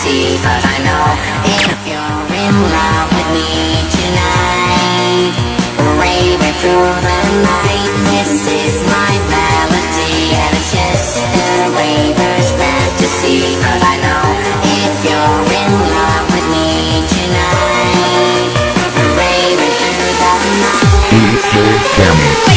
see, Cause I know if you're in love with me tonight Raving through the night This is my melody And it's just a raver's fantasy Cause I know if you're in love with me tonight Raving through the night DJ Cammy.